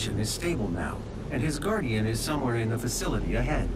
position is stable now, and his guardian is somewhere in the facility ahead.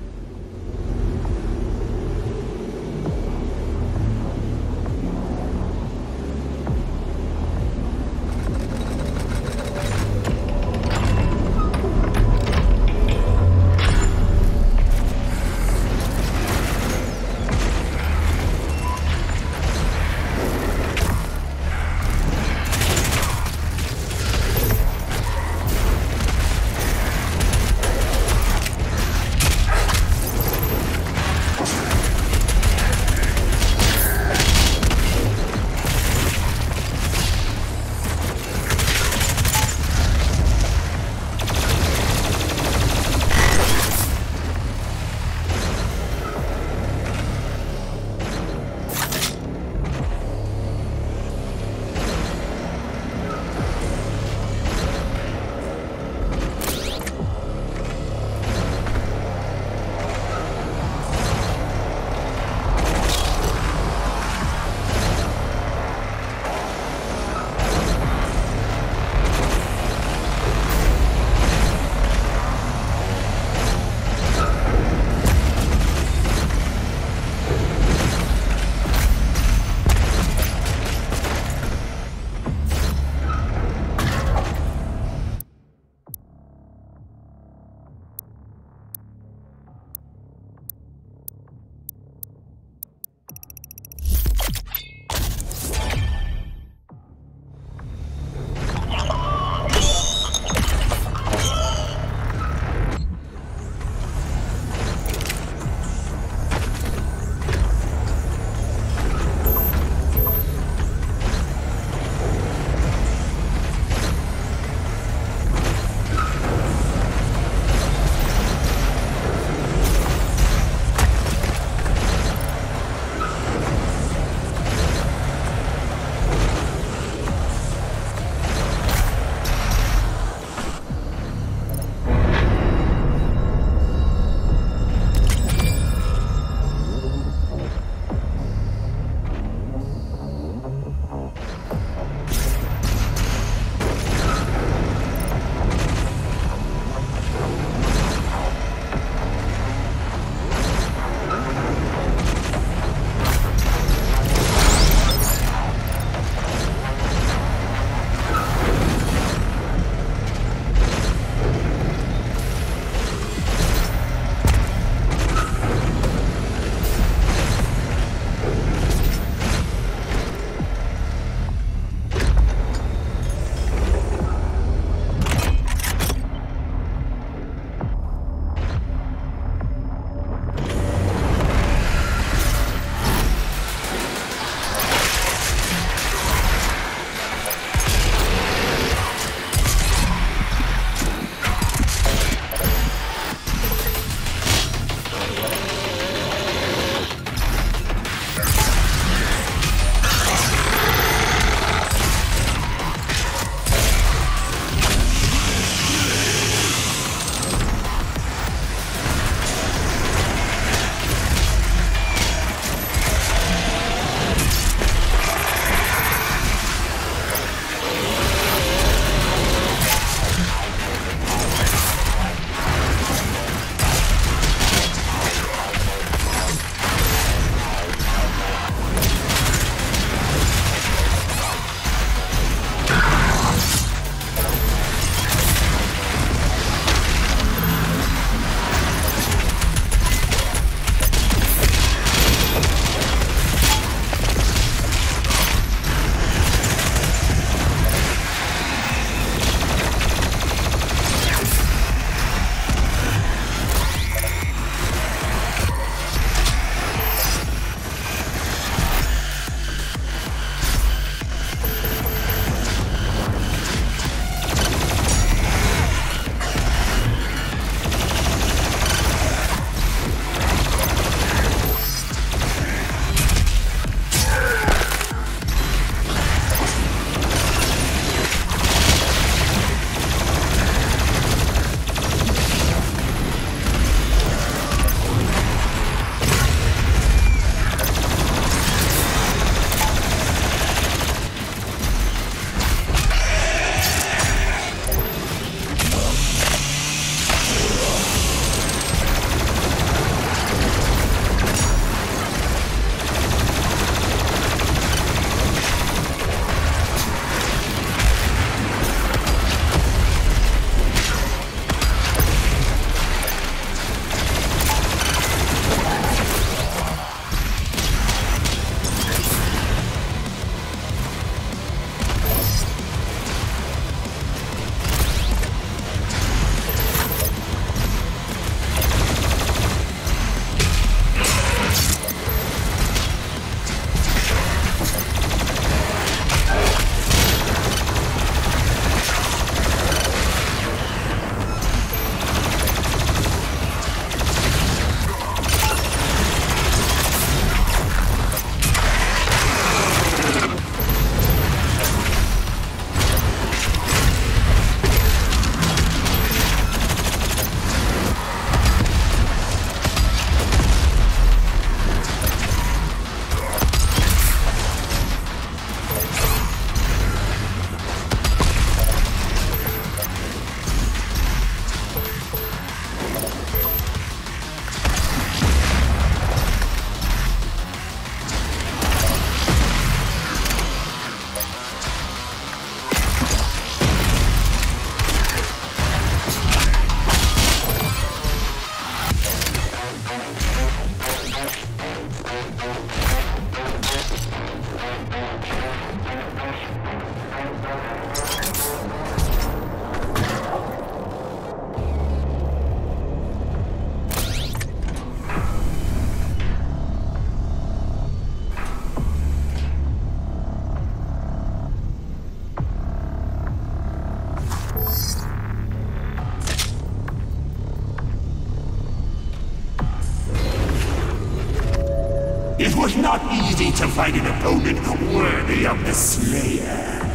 To find an opponent worthy of the Slayer,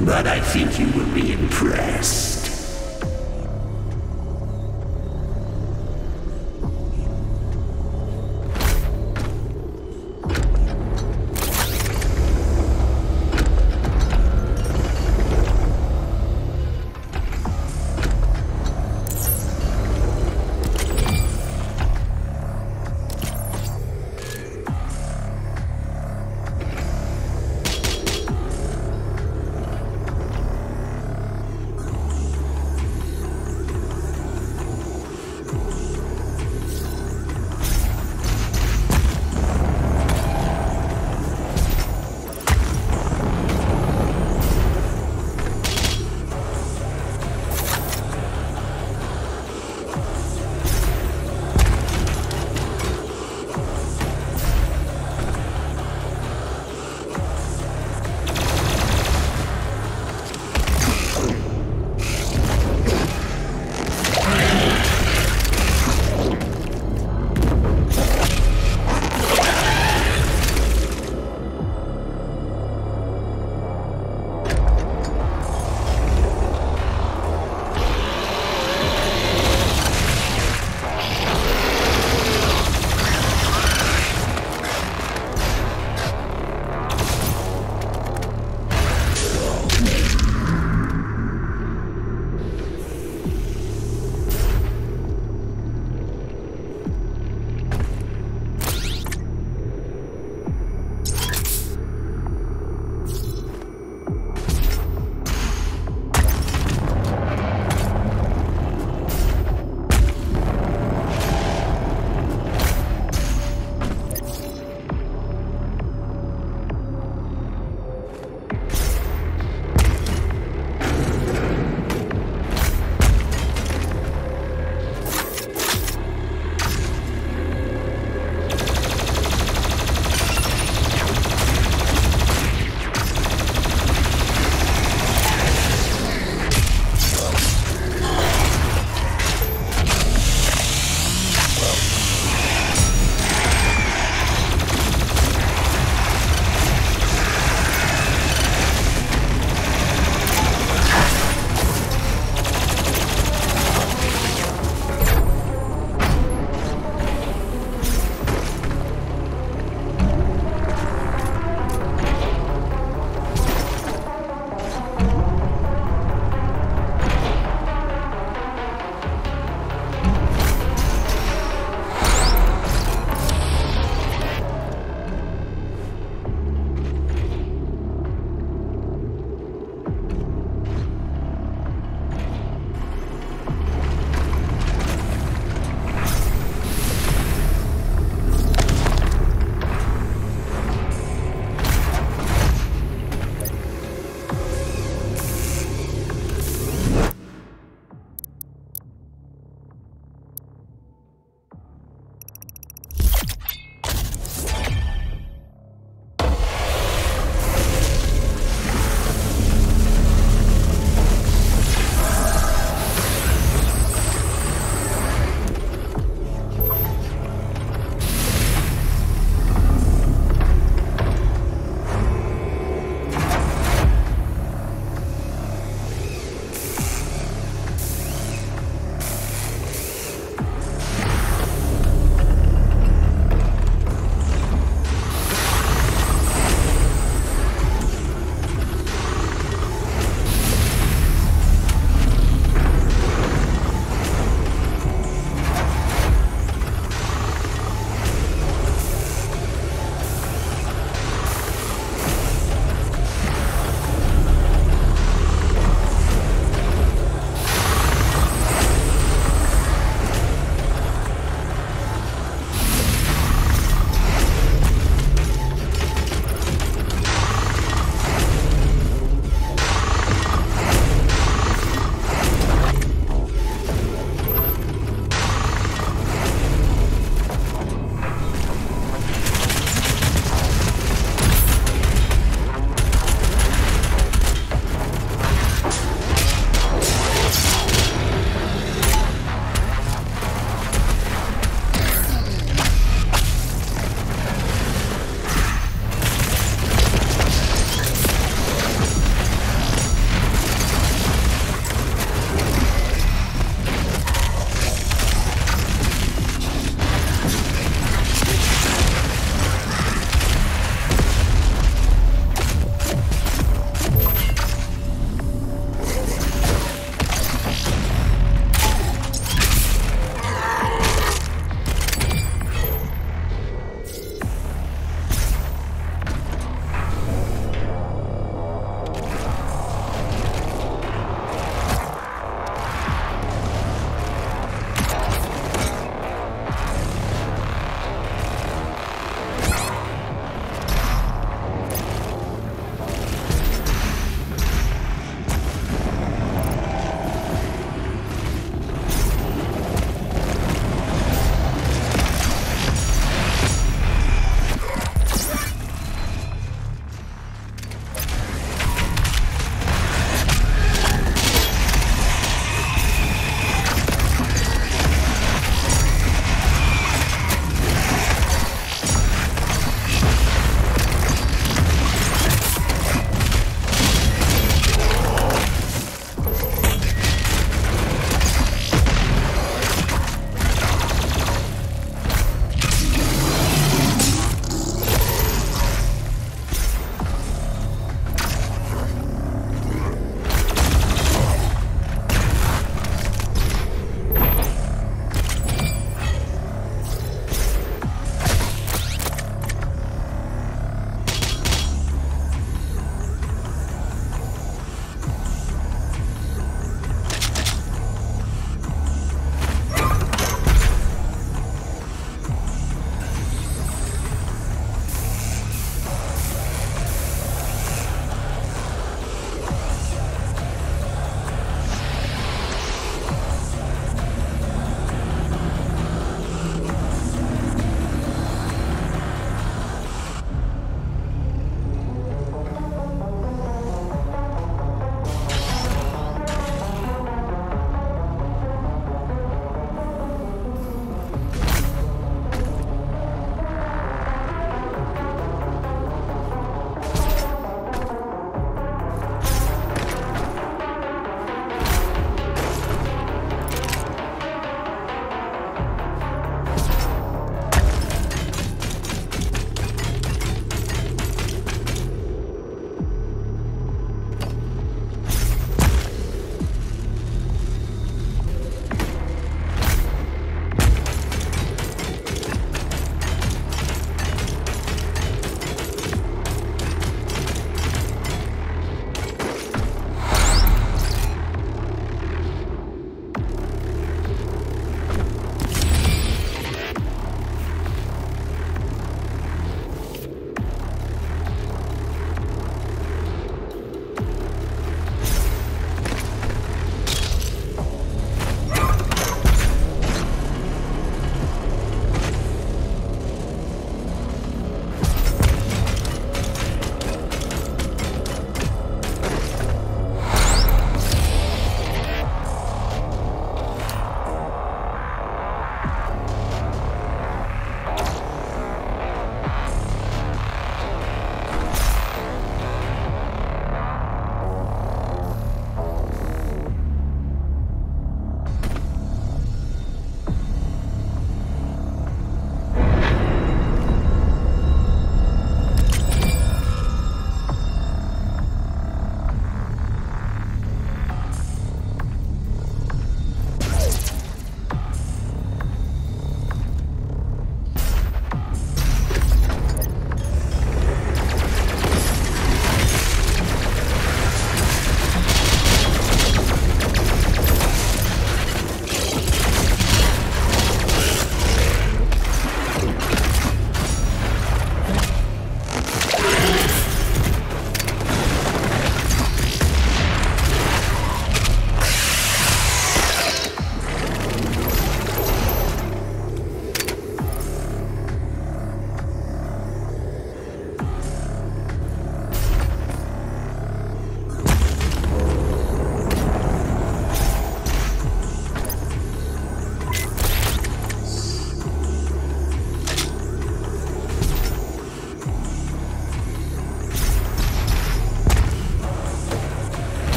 but I think you will be impressed.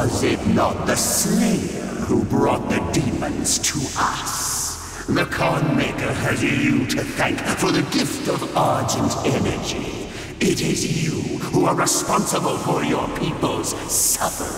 Was it not the Slayer who brought the demons to us? The Khan Maker has you to thank for the gift of Argent Energy. It is you who are responsible for your people's suffering.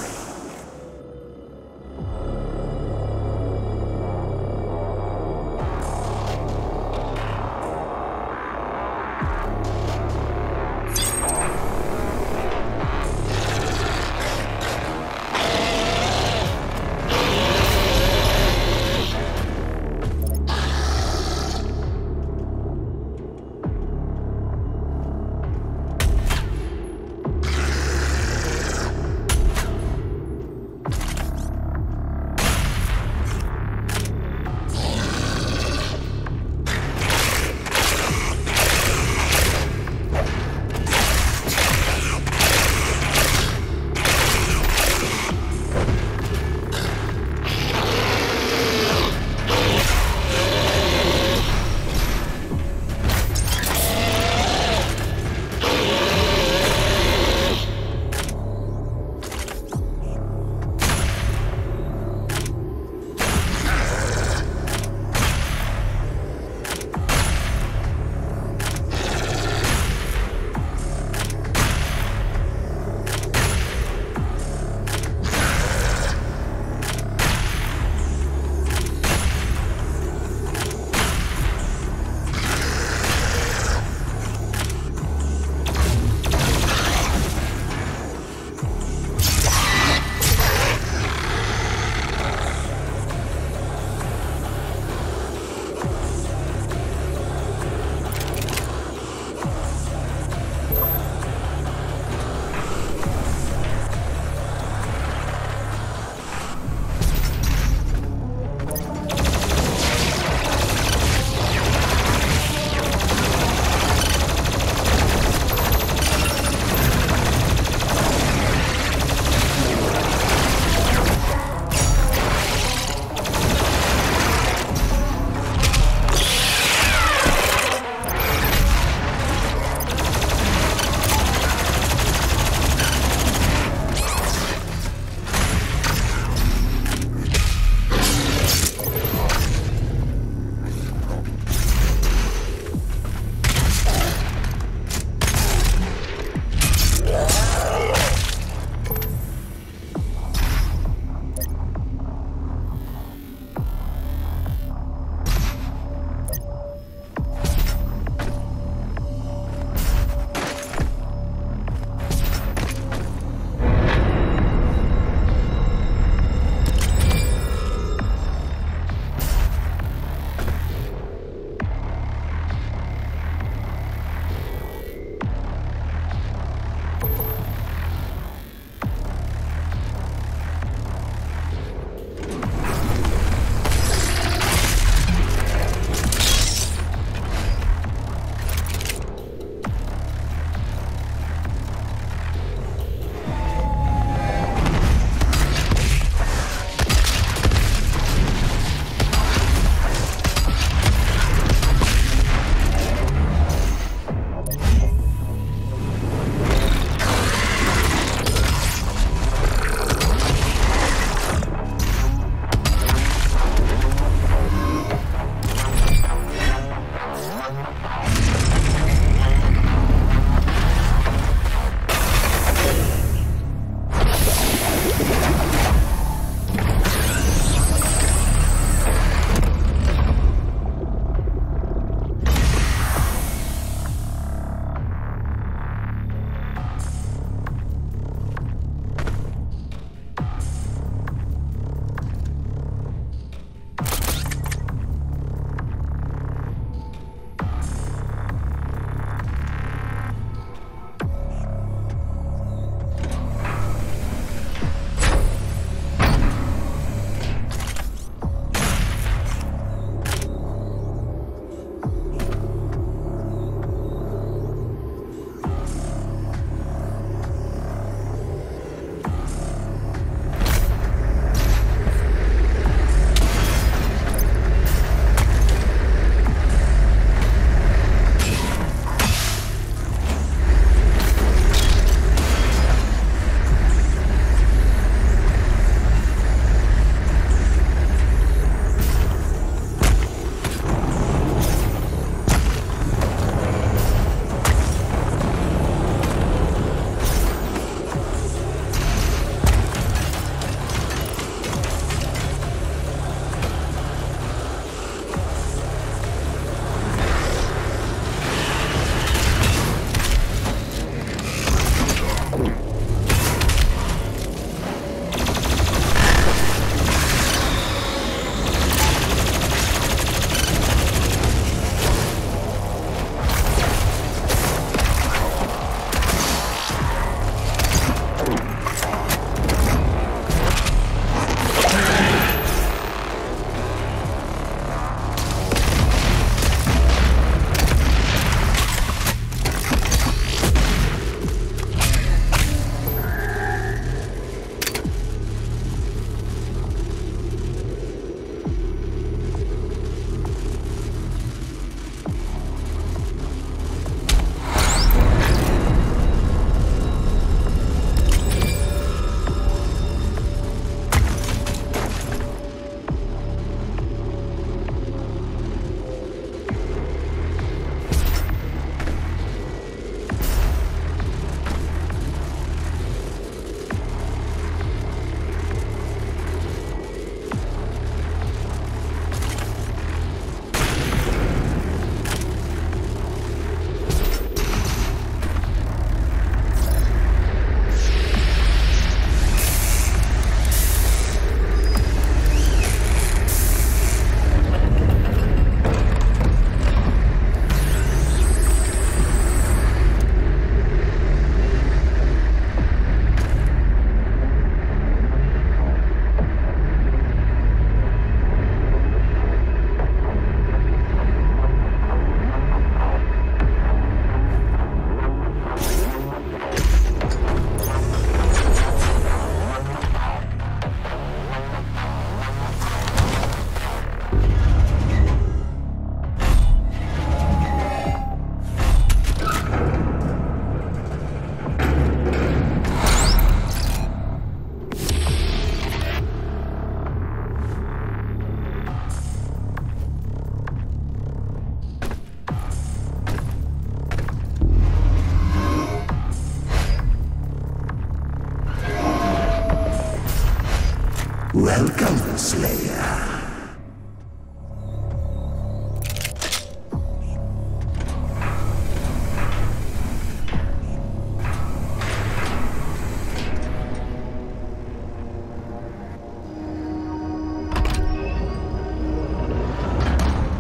Welcome, Slayer.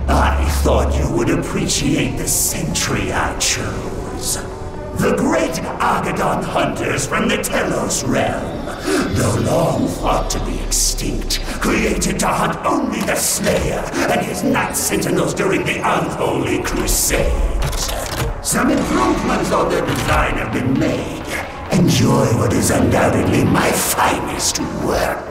I thought you would appreciate the sentry I chose. The great Agaddon hunters from the Telos realm, on their design have been made. Enjoy what is undoubtedly my finest work.